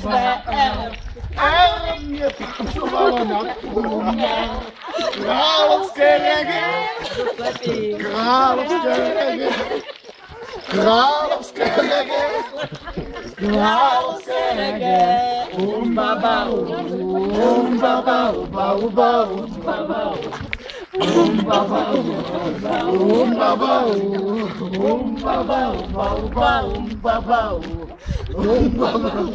swe elf. Elf mnie tancowało na tłumie. Królowskie reggae, królowskie reggae. Królowskie reggae, królowskie reggae. Um baba um, um baba uba uba um baba um baba um baba Um babau, bau, bau, um babau. Um babau.